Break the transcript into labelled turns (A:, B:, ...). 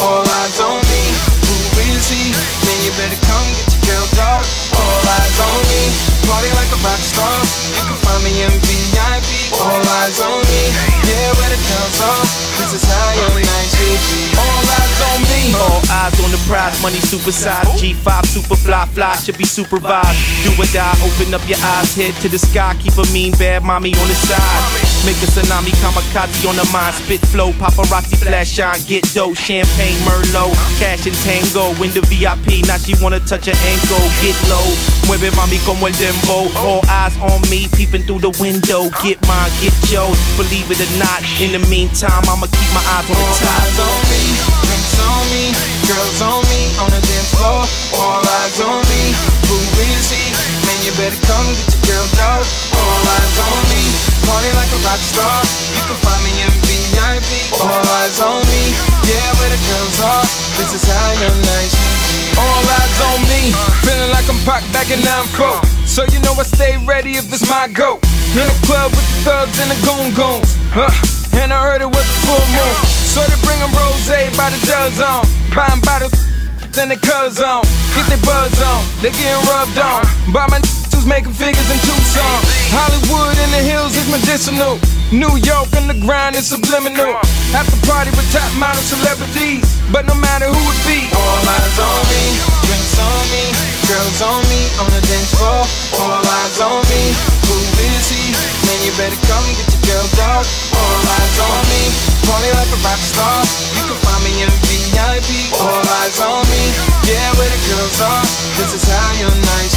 A: all eyes on me. Who is he? Man, you better come get your girl, dog. All eyes on me. Party like a rock star. You can find me in VIP All eyes on me. Yeah, where the town's off This is how your night should be. All eyes on me.
B: All eyes on the prize. Money supersized. G5 super fly fly. Should be supervised. Do or die. Open up your eyes. Head to the sky. Keep a mean bad mommy on the side. Make a tsunami kamikaze on the mind. Spit flow, paparazzi flash shine. Get dough, champagne, Merlot, cash and tango. In the VIP, now she wanna touch her ankle. Get low, mueve mami como el dembow. All eyes on me, peeping through the window. Get mine, get yours. Believe it or not. In the meantime, I'ma keep my eyes on the top. eyes
A: on me, drinks on me, girls on on rock star. You can find me in VIP. All eyes on me, yeah, where the girls are. This is how your night should. All eyes on me, feeling like I'm Pac back in 9-4. So you know I stay ready if it's my go. In the club with the thugs and the goon goons. Huh. And I heard it was a full moon. So they bring bring 'em rose by the dozen. Buying bottles and they colors on. Get their buzz on, they getting rubbed on. By my who's making figures in Tucson. Medicinal. New York on the grind is subliminal. After party with top model celebrities. But no matter who it be, All eyes on me, drinks on me, girls on me, on the dance floor. All eyes on me, who is he? Man, you better come get your girl dog. All eyes on me, party like a rock star. You can find me in VIP. All eyes on me, yeah, where the girls are. This is how your night.